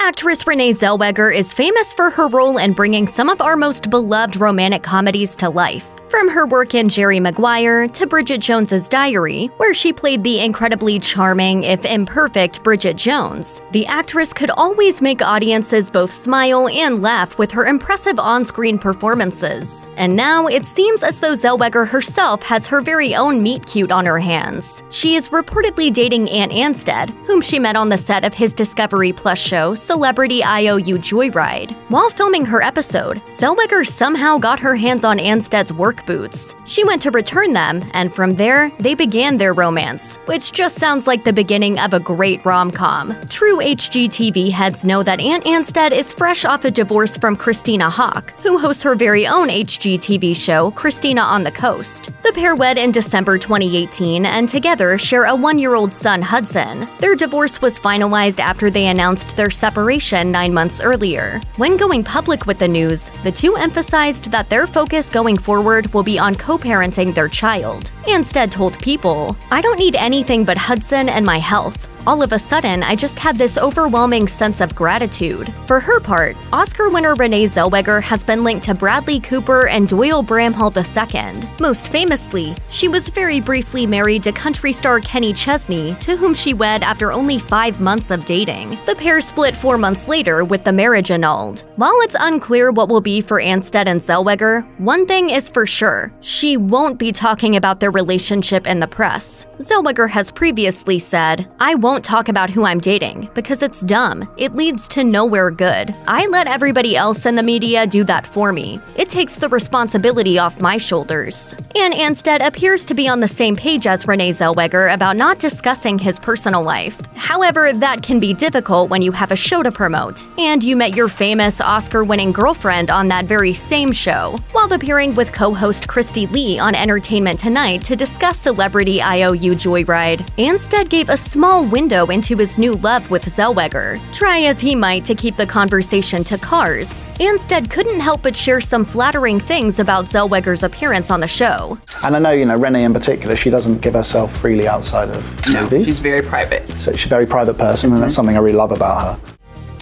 Actress Renee Zellweger is famous for her role in bringing some of our most beloved romantic comedies to life. From her work in Jerry Maguire to Bridget Jones's Diary, where she played the incredibly charming, if imperfect, Bridget Jones, the actress could always make audiences both smile and laugh with her impressive on screen performances. And now it seems as though Zellweger herself has her very own meet cute on her hands. She is reportedly dating Ant Anstead, whom she met on the set of his Discovery Plus show Celebrity IOU Joyride. While filming her episode, Zellweger somehow got her hands on Anstead's work work boots. She went to return them, and from there, they began their romance, which just sounds like the beginning of a great rom com. True HGTV heads know that Ant Anstead is fresh off a divorce from Christina Haack, who hosts her very own HGTV show, Christina on the Coast. The pair wed in December 2018 and together share a one year old son, Hudson. Their divorce was finalized after they announced their separation nine months earlier. When going public with the news, the two emphasized that their focus going forward will be on co parenting their child. Anstead told People, I don't need anything but Hudson and my health all of a sudden, I just had this overwhelming sense of gratitude. For her part, Oscar winner Renee Zellweger has been linked to Bradley Cooper and Doyle Bramhall II. Most famously, she was very briefly married to country star Kenny Chesney, to whom she wed after only five months of dating. The pair split four months later with the marriage annulled. While it's unclear what will be for Anstead and Zellweger, one thing is for sure she won't be talking about their relationship in the press. Zellweger has previously said, I won't don't talk about who I'm dating because it's dumb. It leads to nowhere good. I let everybody else in the media do that for me. It takes the responsibility off my shoulders. And Anstead appears to be on the same page as Renee Zellweger about not discussing his personal life. However, that can be difficult when you have a show to promote, and you met your famous Oscar winning girlfriend on that very same show, while appearing with co host Kristi Lee on Entertainment Tonight to discuss Celebrity IOU Joyride. Anstead gave a small window window into his new love with Zellweger, try as he might to keep the conversation to cars. Anstead couldn't help but share some flattering things about Zellweger's appearance on the show. And I know, you know, Renee in particular, she doesn't give herself freely outside of no, movies. she's very private. So she's a very private person, and that's mm-hmm. something I really love about her.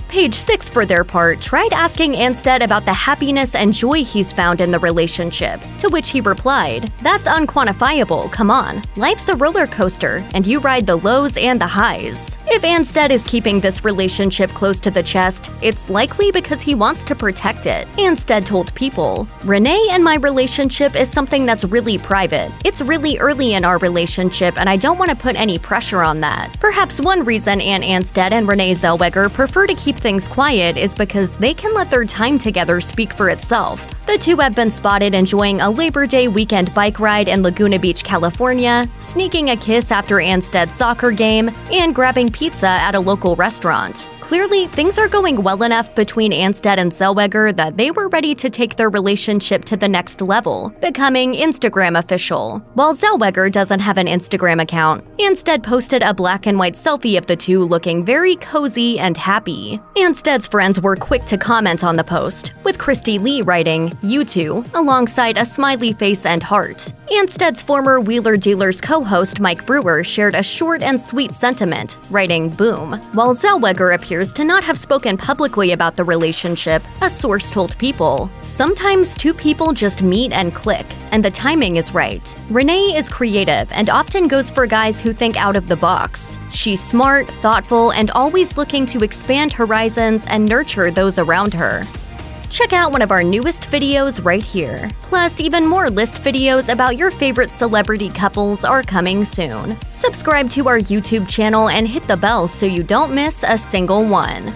Page 6, for their part, tried asking Anstead about the happiness and joy he's found in the relationship, to which he replied, That's unquantifiable, come on. Life's a roller coaster, and you ride the lows and the highs. If Anstead is keeping this relationship close to the chest, it's likely because he wants to protect it. Anstead told People, Renee and my relationship is something that's really private. It's really early in our relationship, and I don't want to put any pressure on that. Perhaps one reason Ant Anstead and Renee Zellweger prefer to keep keep things quiet is because they can let their time together speak for itself. The two have been spotted enjoying a Labor Day weekend bike ride in Laguna Beach, California, sneaking a kiss after Anstead's soccer game, and grabbing pizza at a local restaurant. Clearly, things are going well enough between Anstead and Zellweger that they were ready to take their relationship to the next level, becoming Instagram official. While Zellweger doesn't have an Instagram account, Anstead posted a black and white selfie of the two looking very cozy and happy. Anstead's friends were quick to comment on the post, with Kristi Lee writing, You two, alongside a smiley face and heart. Anstead's former Wheeler Dealers co host Mike Brewer shared a short and sweet sentiment, writing, Boom. While Zellweger appears to not have spoken publicly about the relationship, a source told People, Sometimes two people just meet and click, and the timing is right. Renee is creative and often goes for guys who think out of the box. She's smart, thoughtful, and always looking to expand horizons and nurture those around her. Check out one of our newest videos right here. Plus, even more list videos about your favorite celebrity couples are coming soon. Subscribe to our YouTube channel and hit the bell so you don't miss a single one.